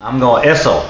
I'm going to Esso.